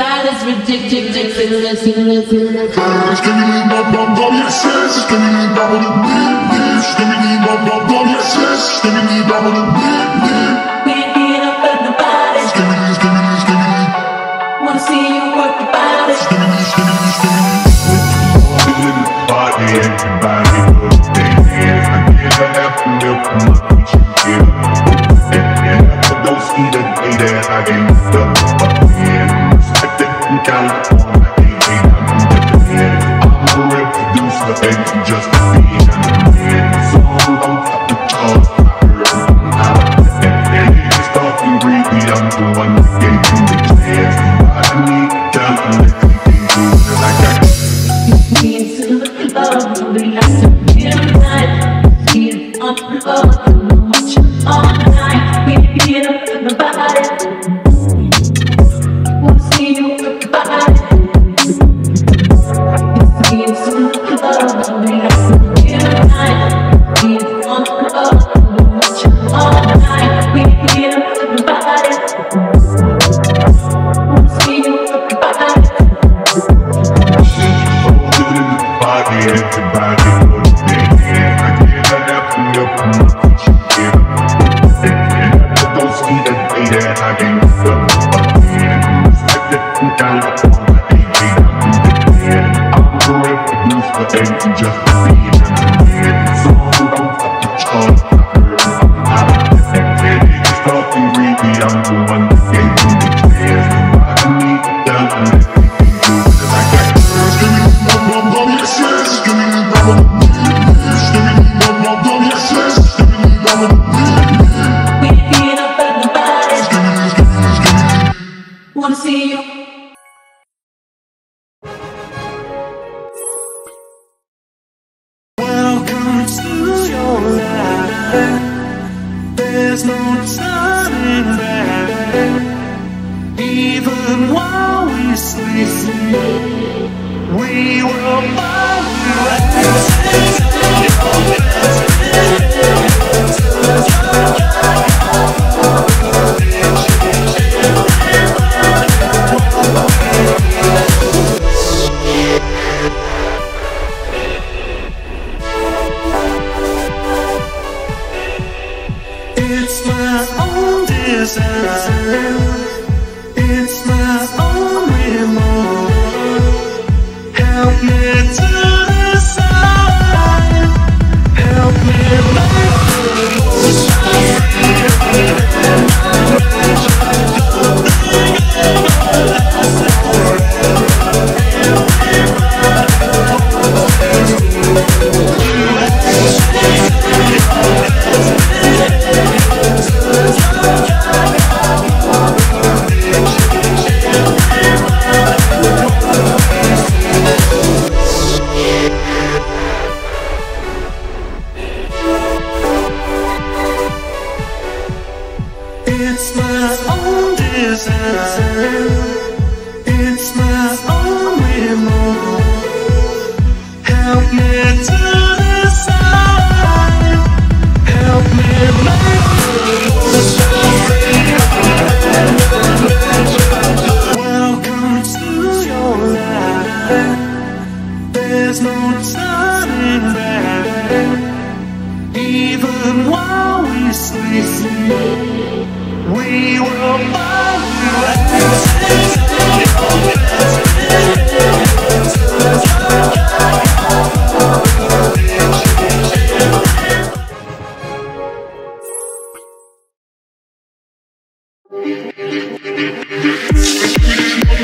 That is ridiculous. ridiculous, ridiculous. Can't get up in the body. Wanna see you work your body. Body, body, look, baby. I get a half milk, my bitch, yeah. And after those eat a day that I get up jump.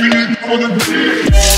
We need more than this.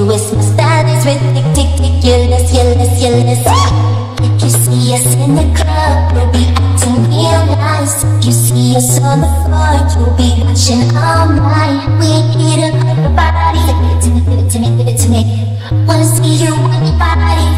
Promiscuous. My style is ridiculous, ridiculous, ridiculous. If you see us in the club, we'll be acting real nice. If you see us on the floor, you'll be watching all night. We ain't here to body. Give it to me, give it to me, give it to me. Wanna see you on your body.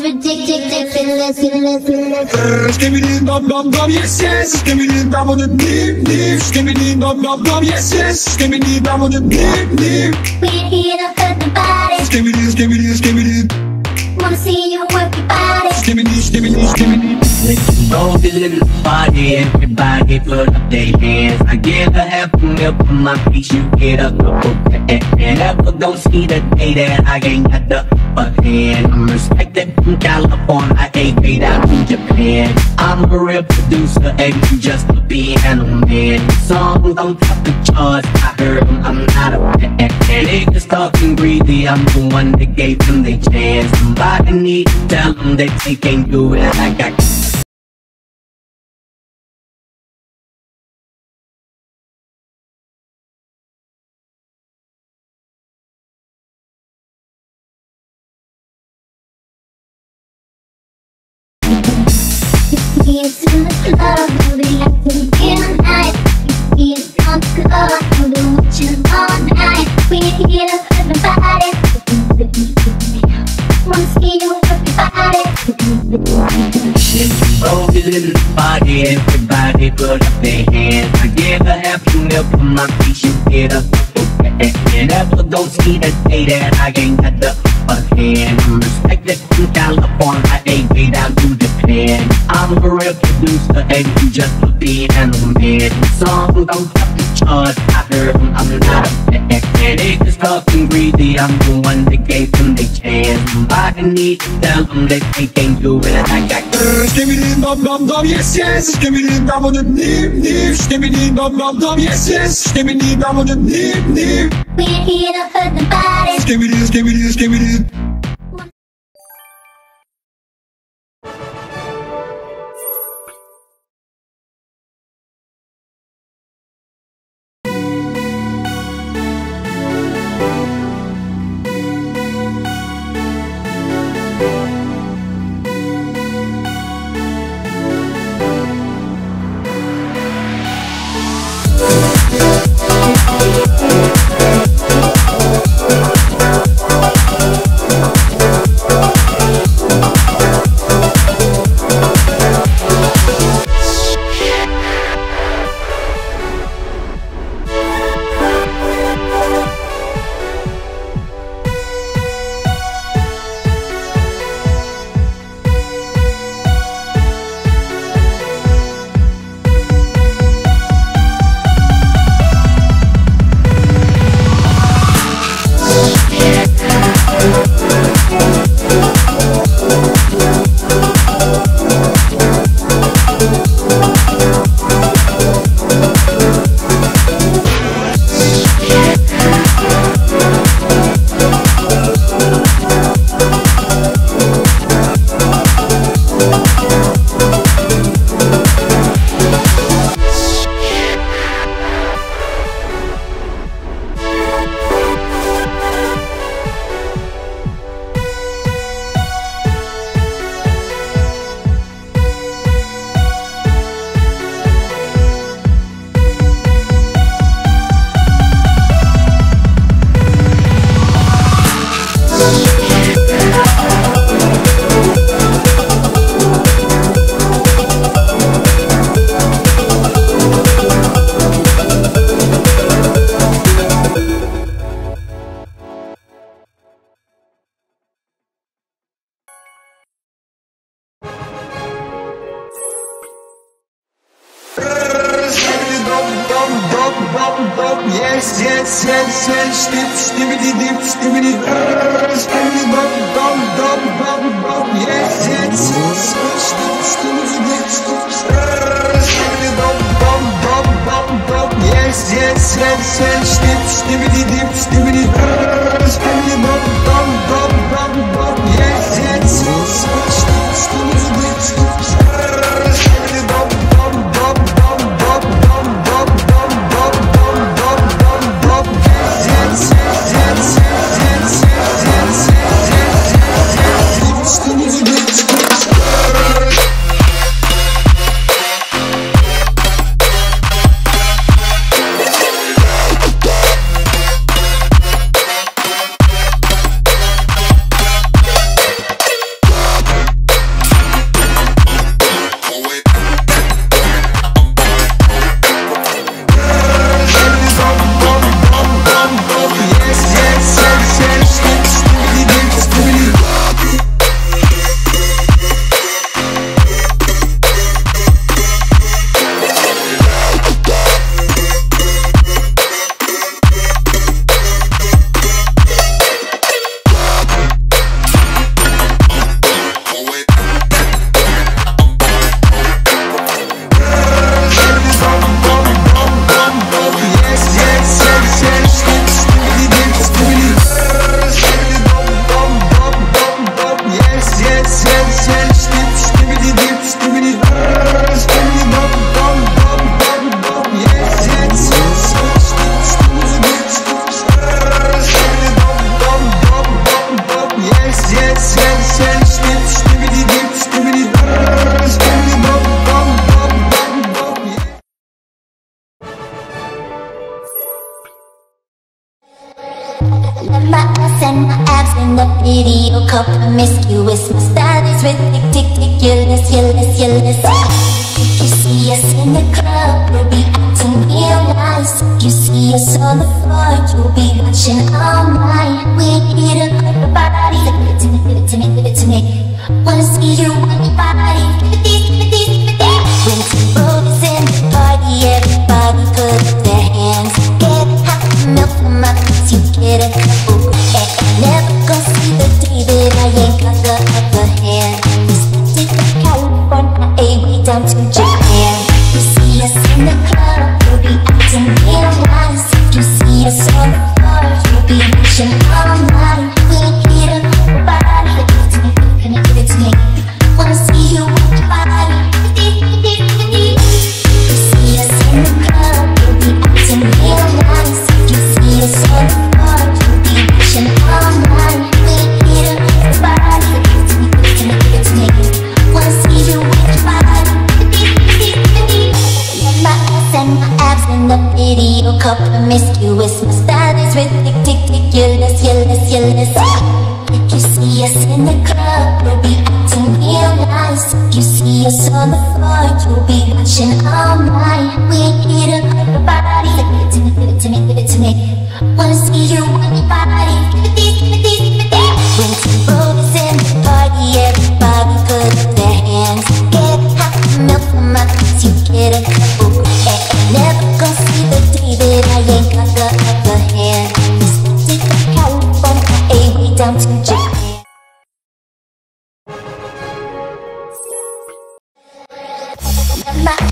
Ridiculous, ridiculous, ridiculous. Skibidi dum dum dum yes yes Skibidi dum dum dip dip Skibidi dum dum dum yes yes Skibidi dum dum dip dip We ain't here to hurt the body. Skibidi skibidi skibidi Wanna see you work your body. skibbity, skibbity. Roll this little party, everybody put up their hands. I give a half a meal for my piece, you get a book. And never gon' see the day that I ain't got the hand. I'm respected from California, AK out from Japan. I'm a real producer, and you just a piano man. Songs on top the charts, I heard them, I'm not a fan. Niggas talking greedy, I'm the one that gave them their chance. Somebody need to tell them that they can't do it like I can. See the day that I ain't got the upper hand. I'm respected in California, Separate produce the egg you just be and me Song don't have to charge after I'm not. Headache is talking greedy I'm the one that gave them the chance. I need to tell them that they can't do it I got uh, Give me the dum dum dum yes yes. Give me the dum dum nip nip the dum dum dum yes yes. Give me the dum dum nip nip We are here to hurt the give me body give me stimulin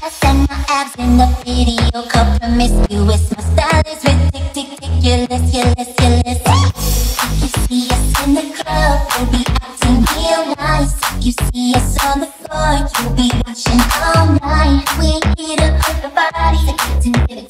I send my abs in the video called promiscuous. My style is ridiculous, ridiculous, ridiculous. You see us in the club, we'll be acting real nice. You see us on the floor, you'll be watching all night. We eat up with the body, the captain did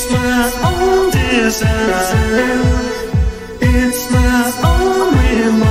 It's my own design. It's my own remote.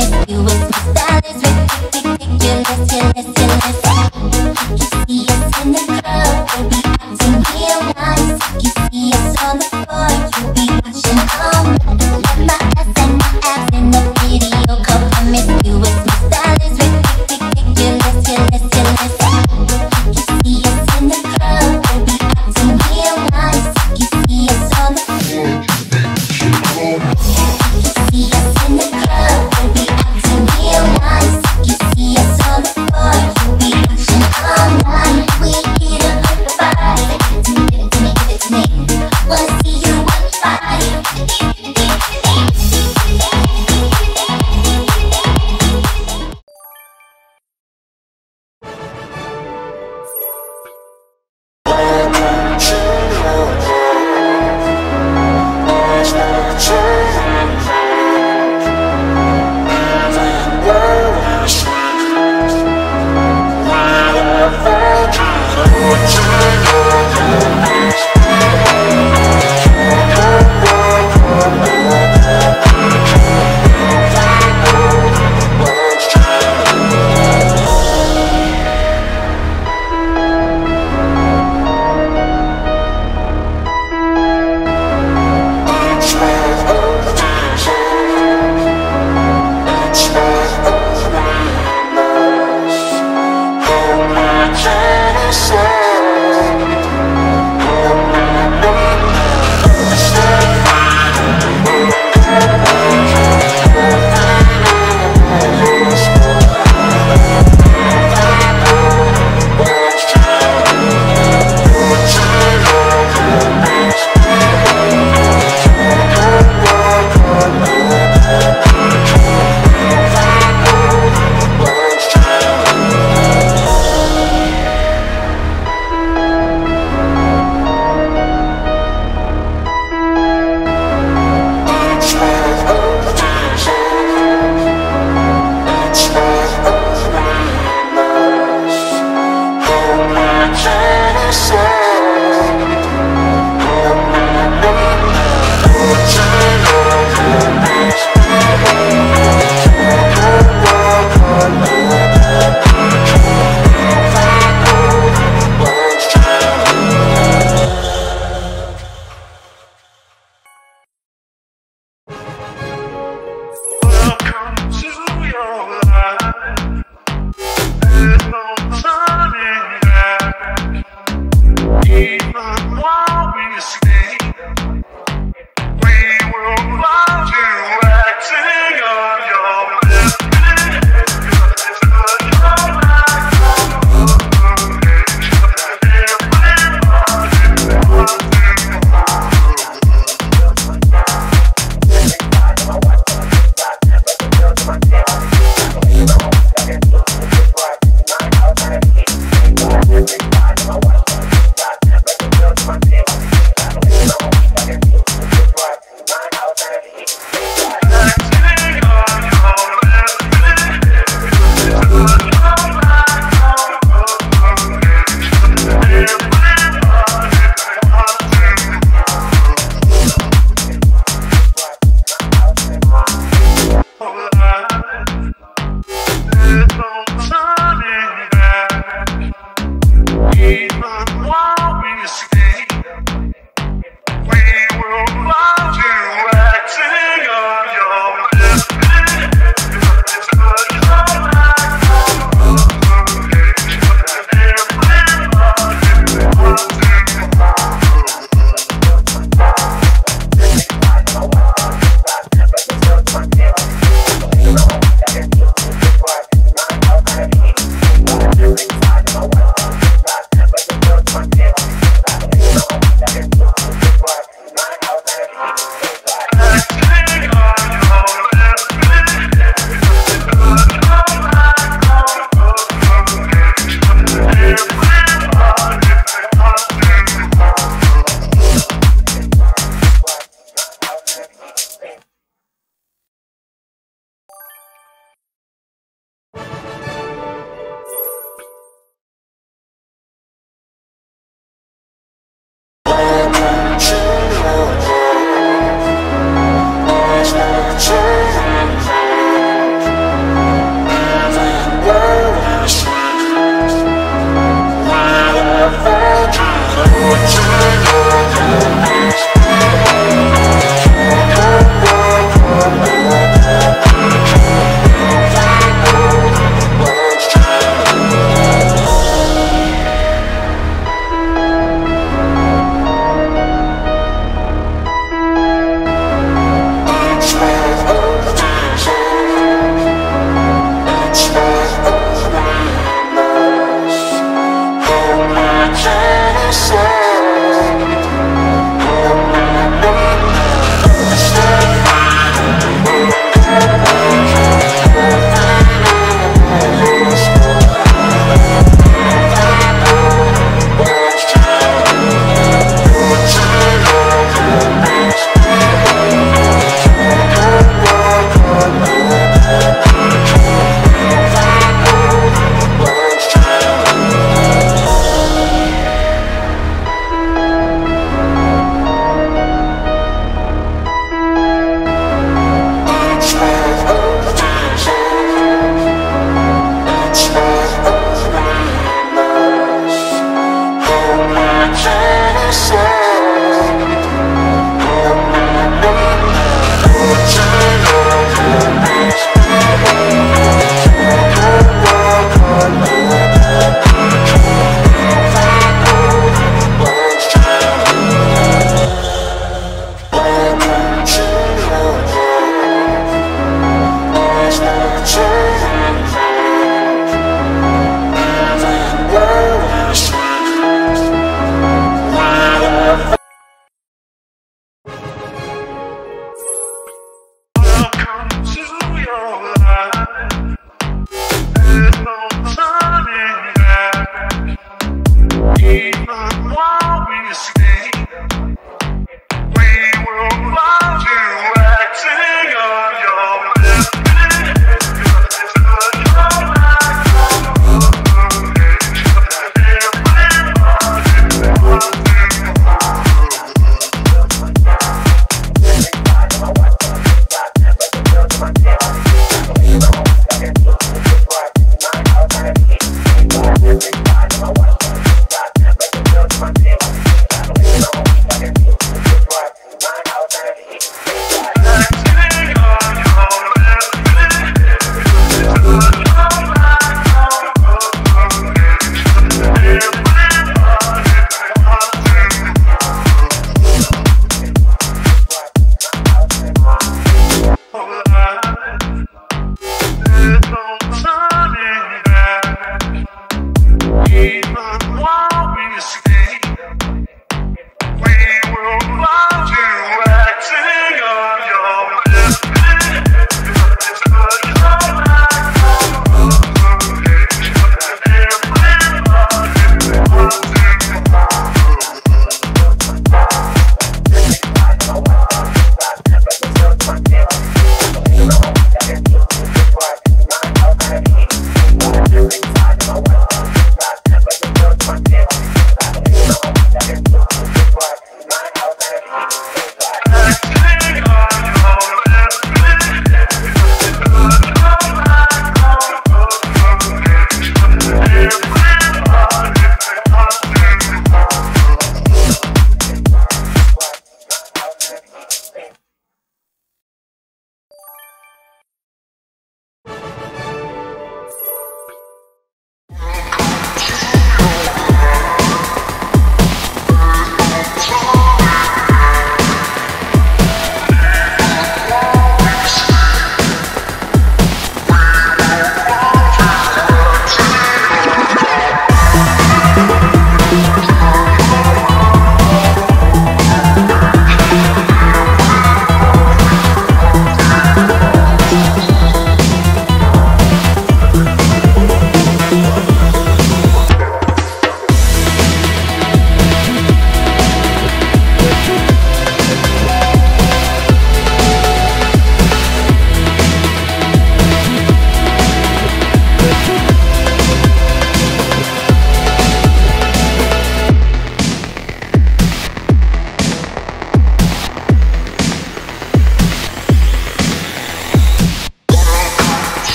you with my style is ridiculous, ridiculous, ridiculous. You see us in the club, we be acting real nice. You see us on the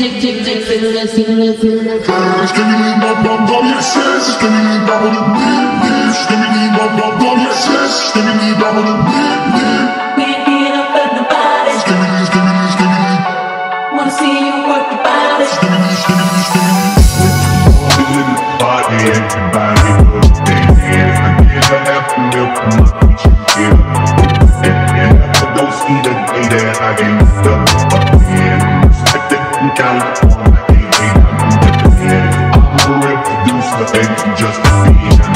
tick, tick, tick, fingerless, fingerless, fingerless. Just give me lean, bop, bop, bop, yes, yes. Just give me lean, bop, bop, bop, yes. Just give me lean, bop, bop, bop, yes, yes. Just give me lean, bop, bop, bop, yes. Wanna see you work your body? Skinny, skinny, skinny. Body, everybody look at me. I get a half a milk from my kitchen here. And after those eat a day that I ain't stuck up in. California, I'm a revolutionary, just a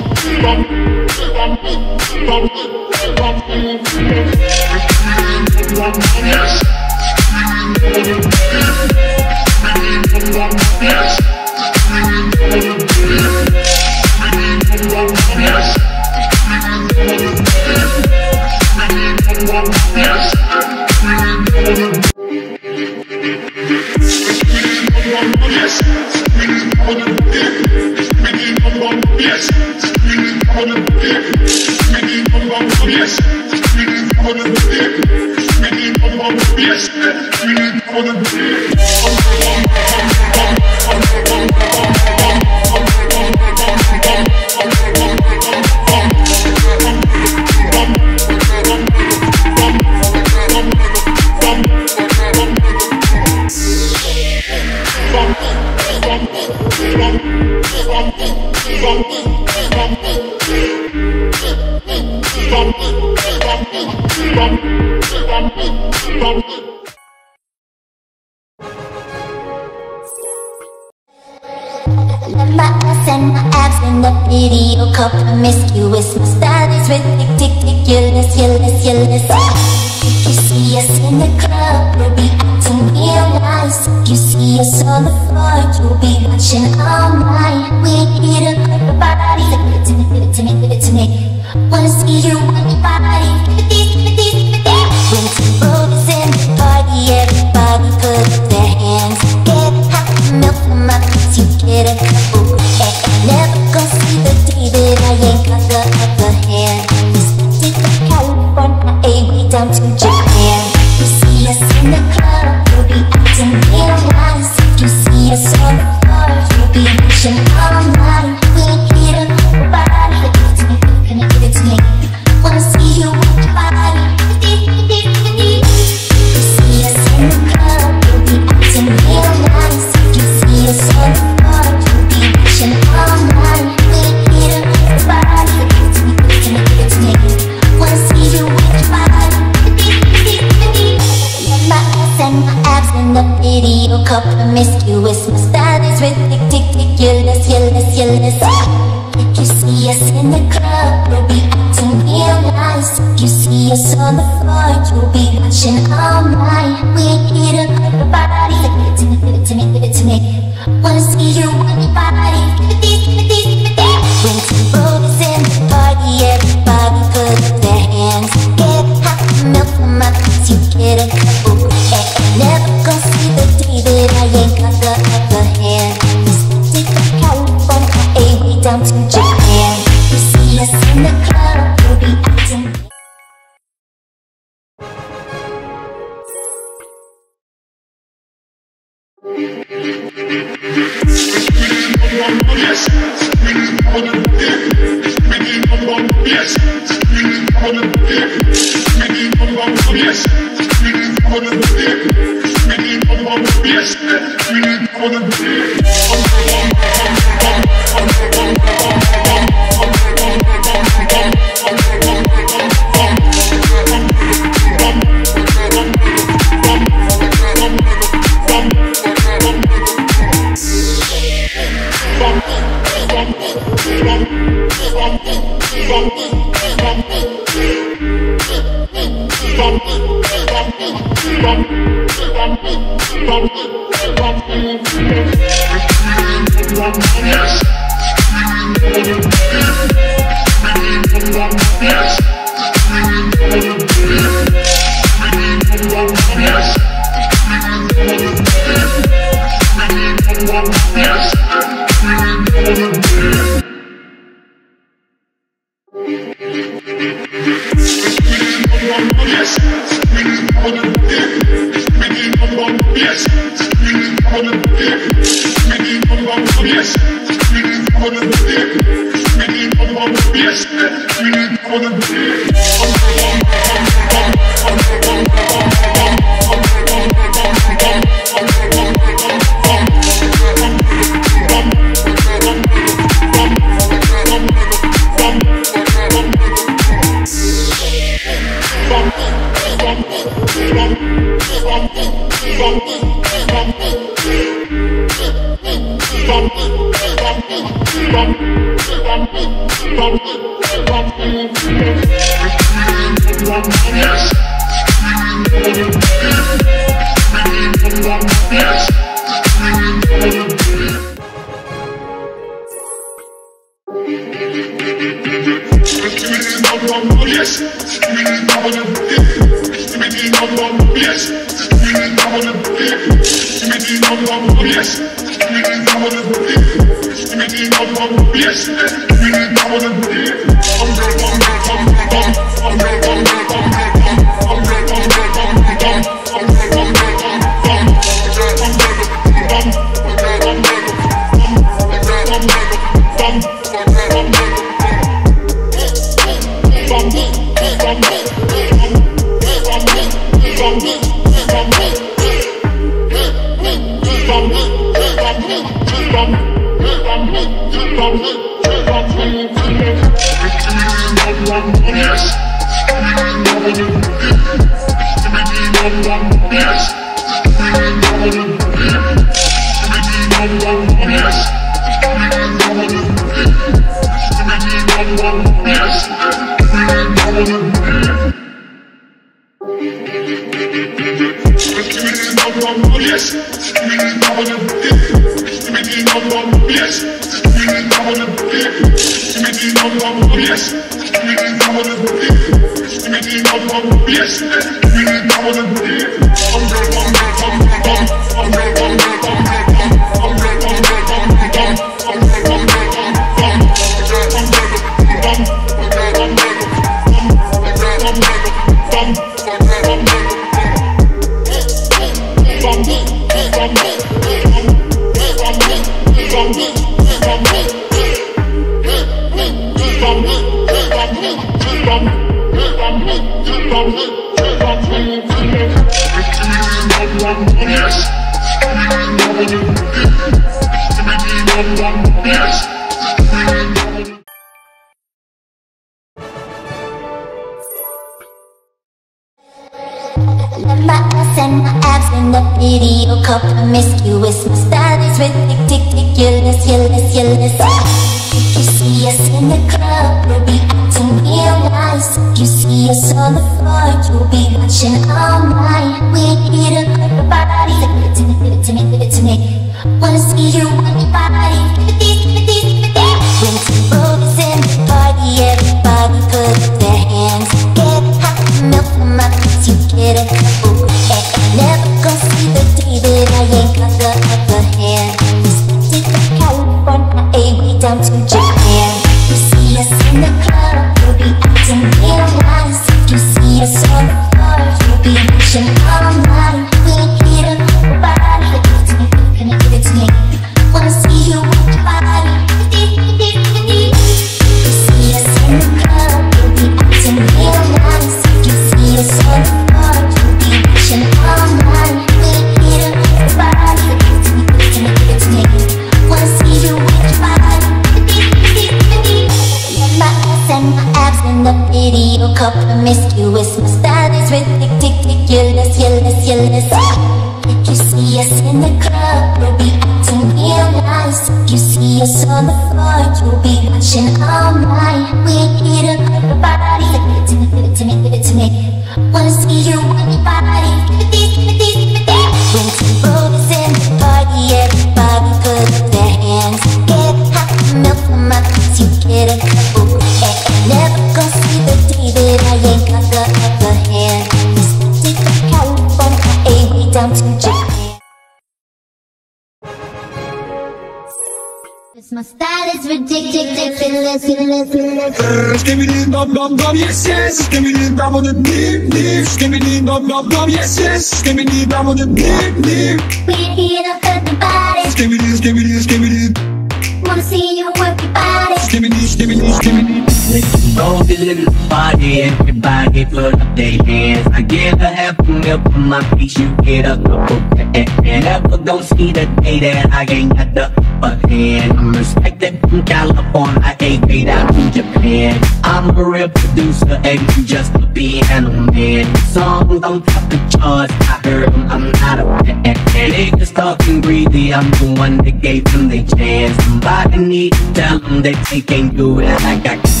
Skibidi dum dum dum, yes yes. Skibidi dum dum dum dum. We ain't here to hurt nobody. Skibidi skibidi skibidi. Wanna see you work your body. Give me this, give me this, give me Skibidi skibidi skibidi. Roll the little party, everybody put up their hands. I get a half a milk from my piece, you get a couple. And, and never gon' see the day that I ain't got the upper hand. I'm respected from California, A down to Japan. I'm a real producer, and you just a piano man. Songs on top the charts, I heard 'em, I'm not a fan. Niggas talking greedy, I'm the one that gave them their chance. Somebody need to tell them that they can't do it like I can.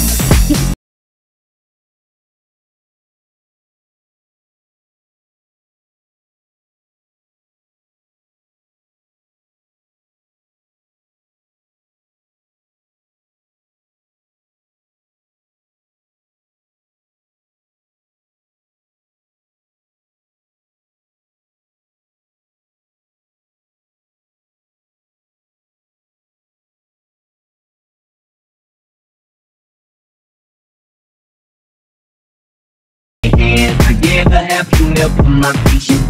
Hands. I give a half a milk from my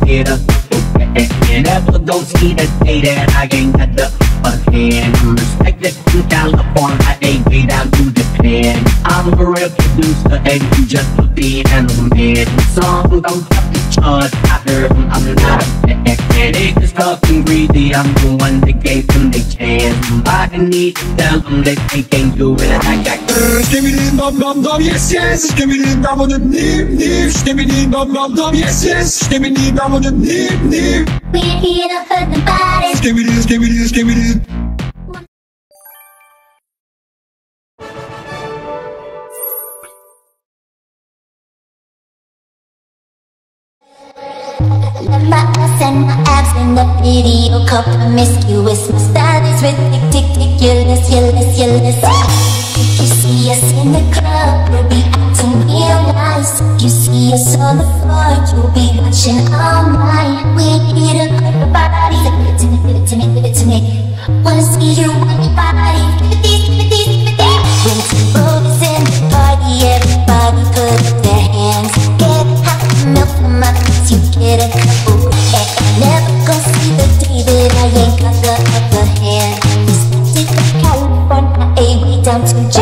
get a and never gon' see the day that I ain't got the hand. I'm respected from California, A way down to Japan. I'm a real producer, and you just a piano man. Songs on short after I'm not Niggas talking greedy, I'm the one that gave them the chance. I need to tell them that they can't do it. Like I can Stimulin' uh, dum dum yes yes. Stimulin' dum dum nip nip. Stimulin' dum dum yes yes. Stimulin' dum dum nip nip. We're here to hurt the body. Stimulin' stimulin' stimulin' Remember I sent my abs in the video cup promiscuous My style is ridiculous, ridiculous, ridiculous If you see us in the club, we'll be acting real nice. If you see us on the floor, you'll be watching all night. We need a good body, give it to me, give it to me, give it to me. Wanna see you with your body, give it, give it, give it, give it. When the road is in the party, everybody put up their hands get it. Eh. Never gonna see the day that I ain't got the hand. California, eh, way down to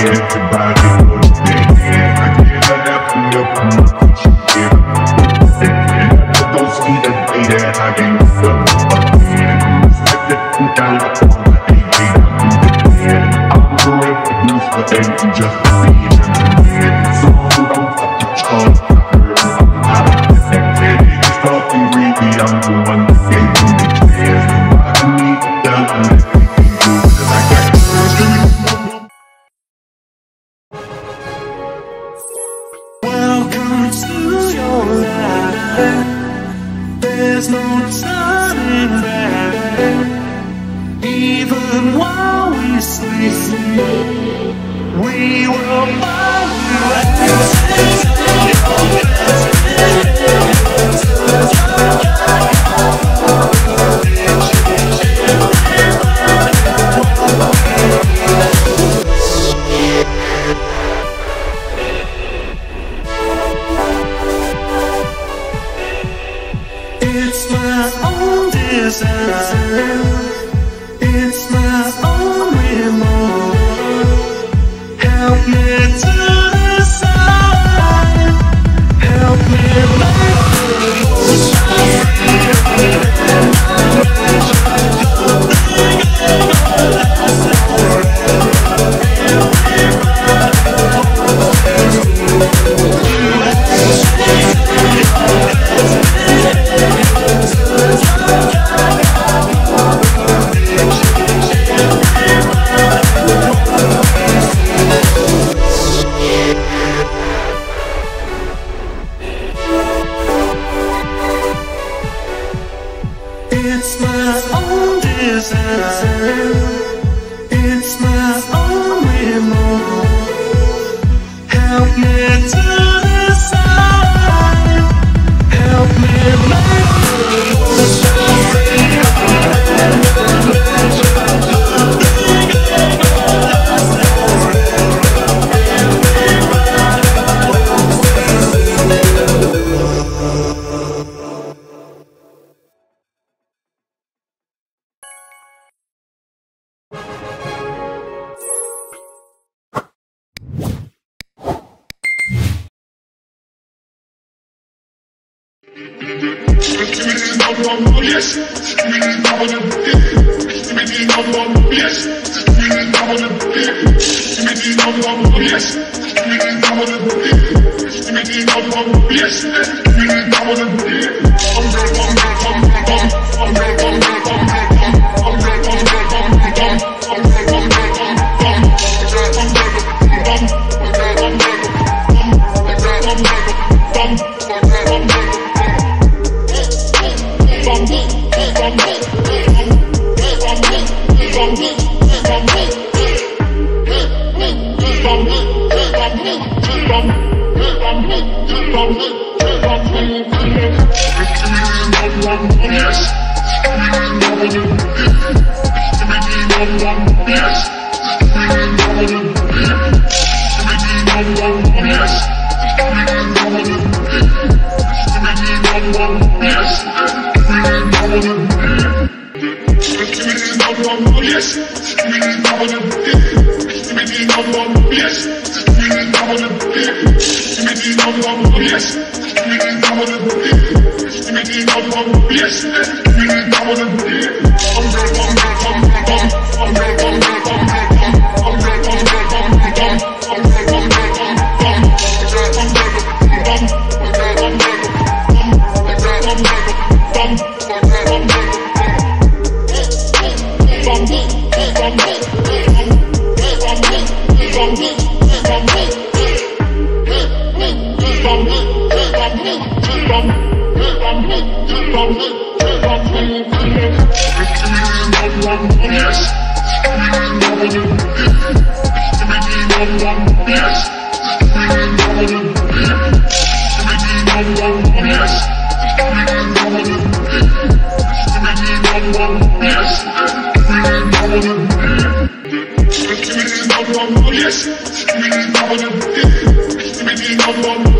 created back.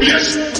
Yes.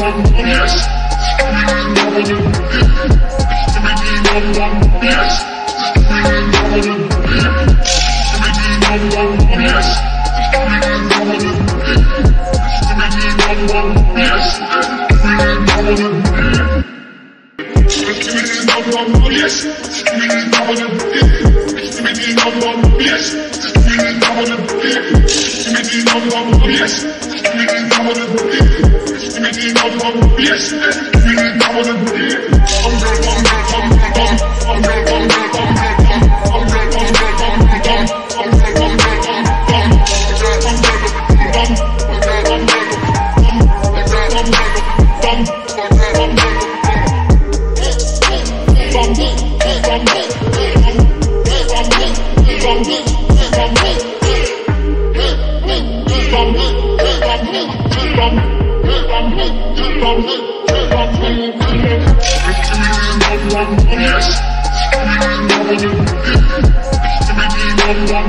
one yes. Everything I yes. Everything I want you yes. Everything I want you yes. Everything I want you yes. Everything I want you yes. Everything I want you yes. Yes, we need power. Come girl, come girl, come girl, come, come girl, come girl. Yeah.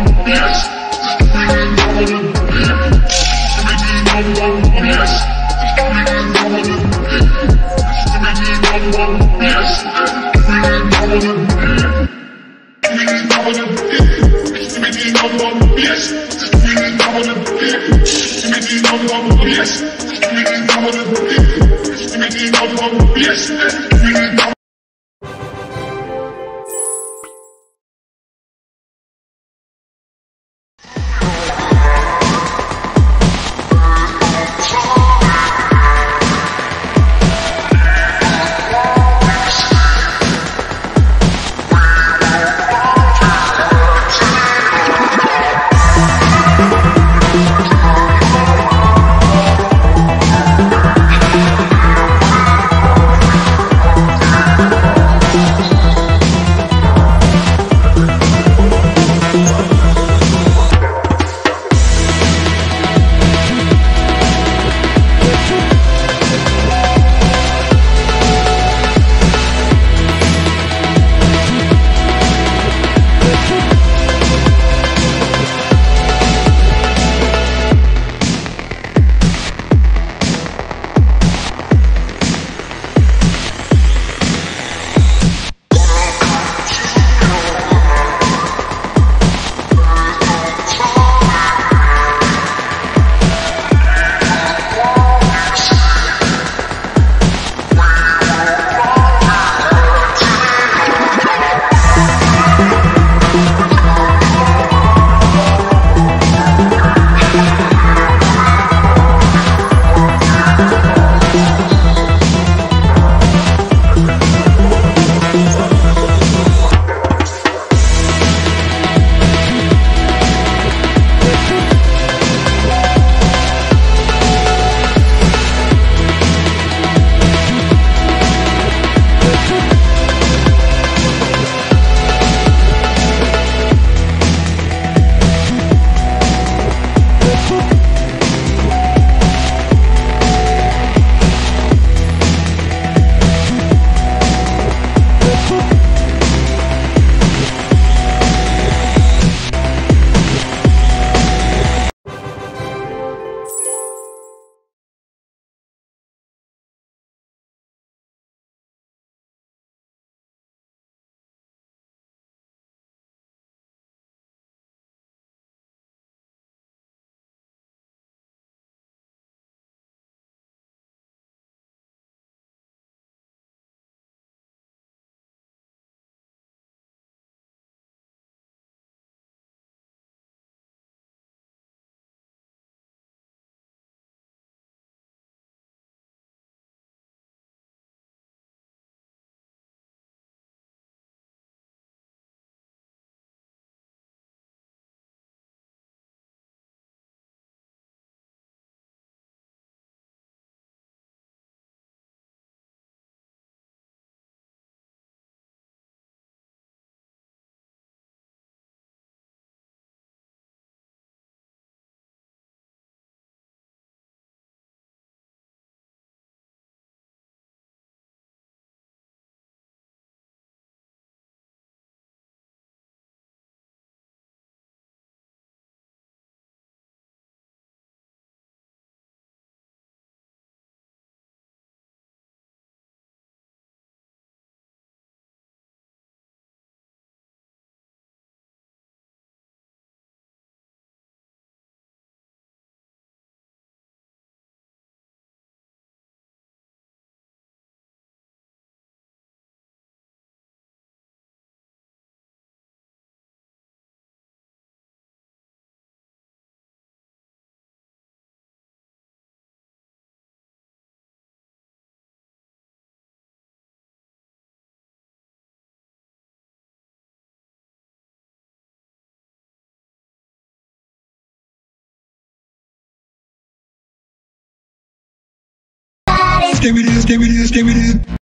Stimmity, stimmity, stimmity.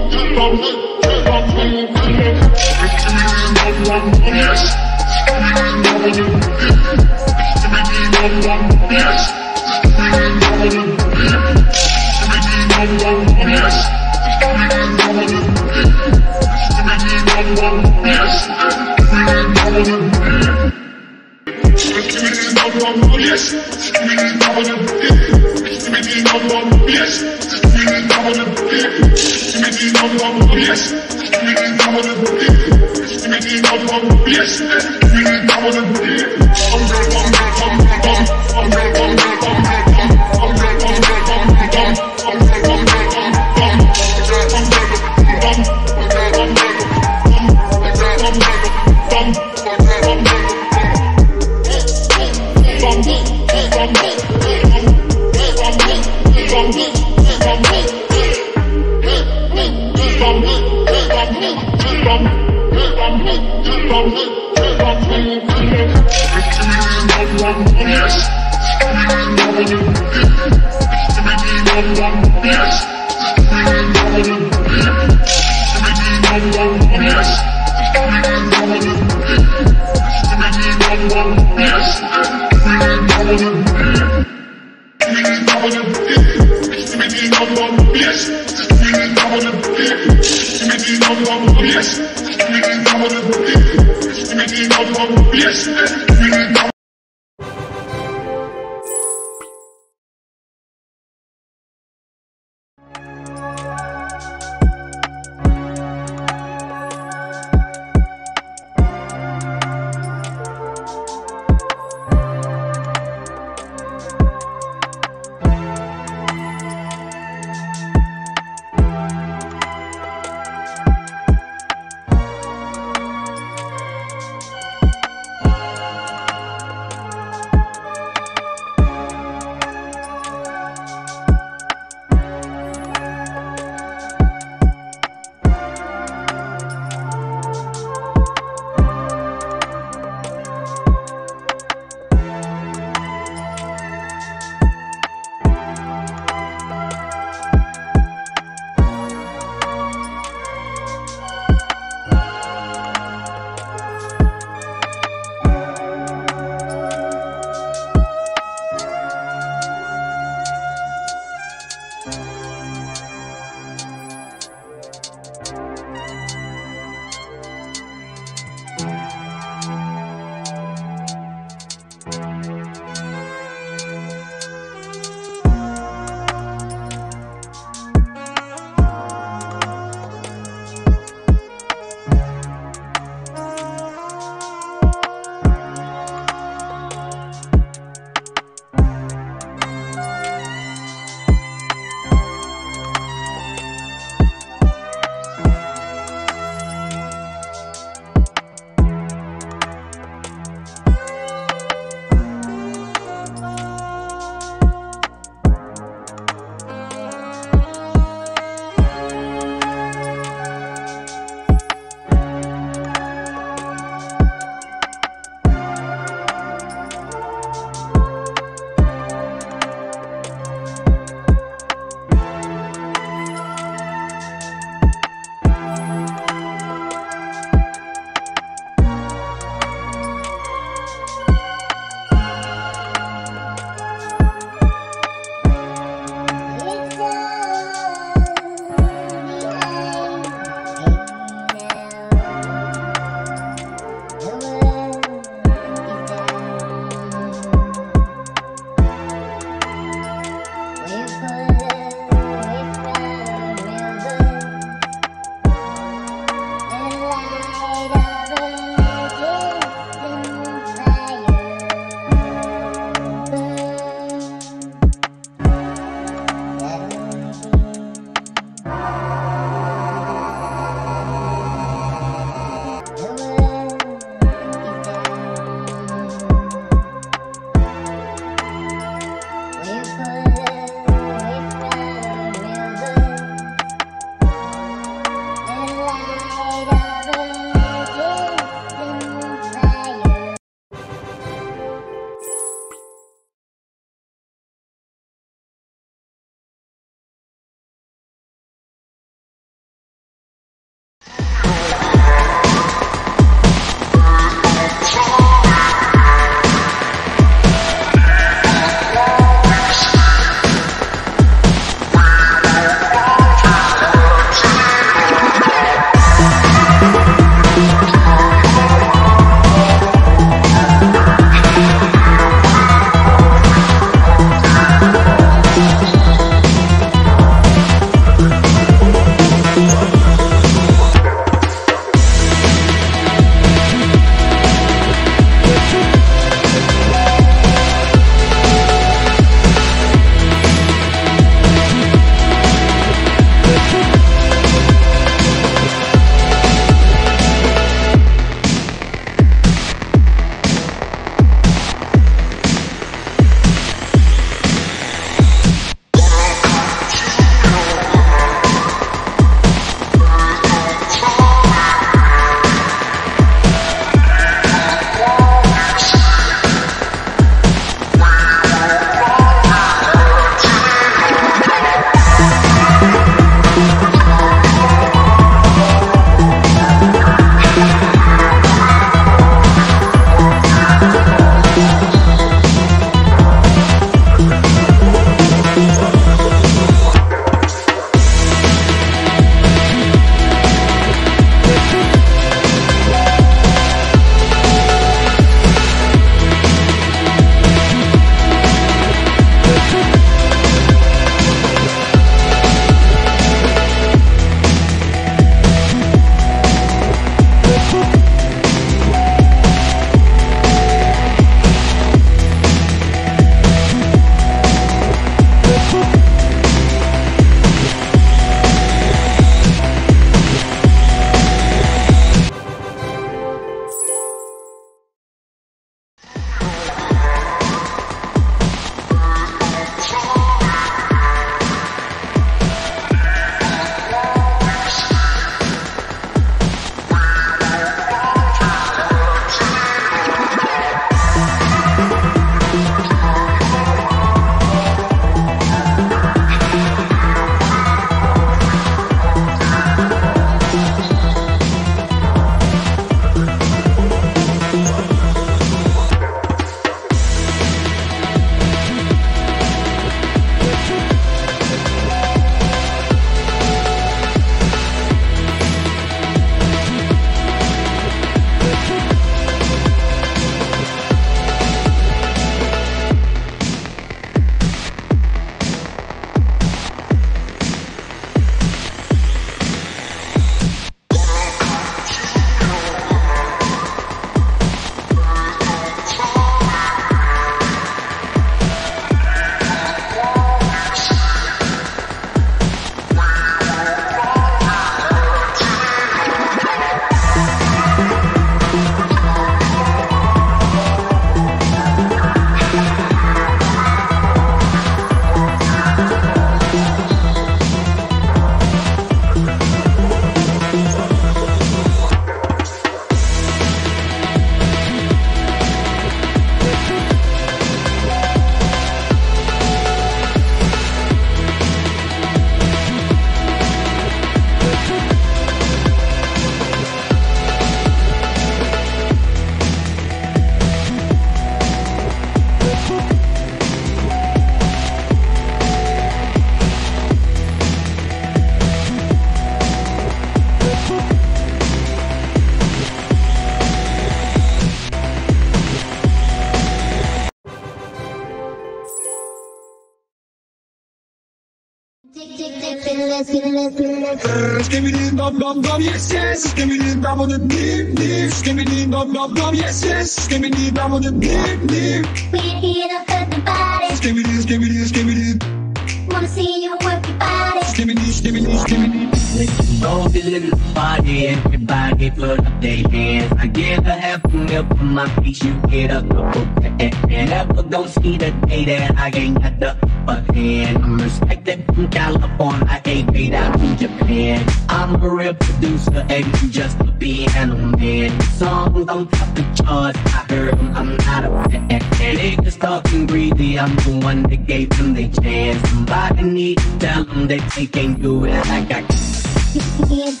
Dum dum dum, yes yes. Skibidi dum dum dip dip. Skibidi dum dum dum, yes yes. give me Skibidi dum dum dip dip. We're here to hurt nobody. Skibidi skibidi skibidi. Wanna see you work your body. Skibidi skibidi skibidi. Go to the party, everybody put up their hands. I give a half a meal for my piece, you get up the book. And never don't see the day that I ain't got the upper hand. I'm respected from California, I ain't paid out from Japan. I'm a real producer, and you just a piano man. Songs on top the charts, I heard them, I'm not a fan. Niggas talking greedy, I'm the one that gave them their chance. Somebody need to tell them that they can't do it like I can.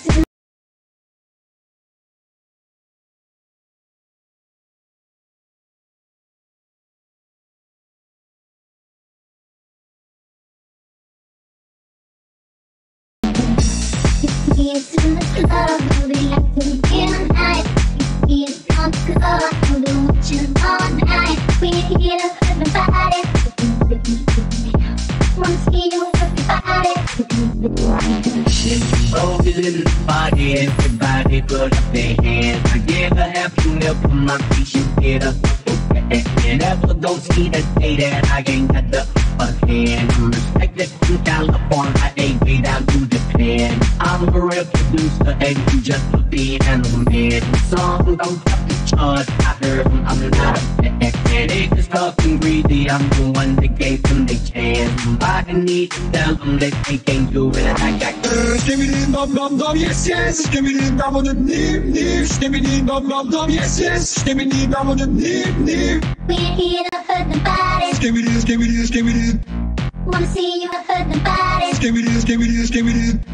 Yes yes. Skibidi dum dum dip dip. Skibidi dum dum dum, yes yes. Skibidi dum dum dip dip. We're here to hurt nobody. Skibidi skibidi skibidi. Wanna see you hurt nobody. Skibidi skibidi skibidi.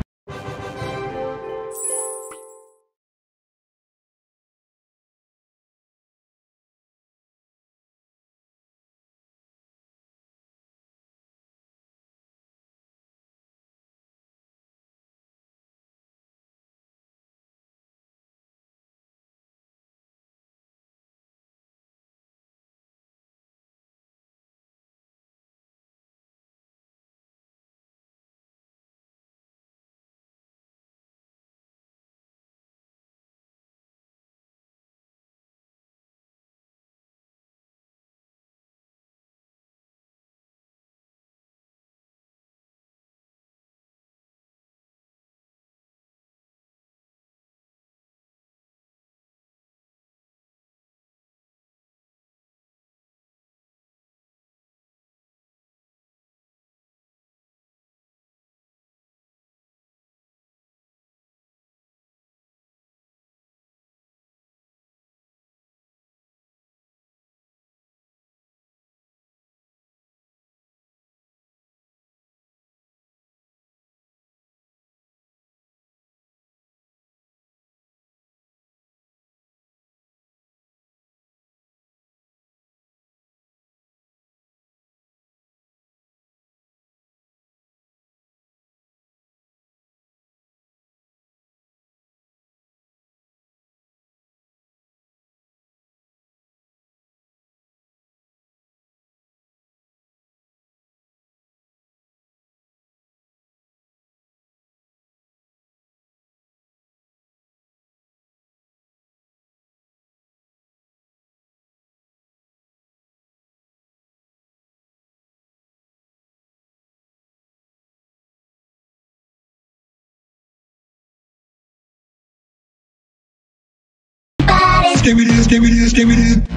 Skibidi skibidi skibidi.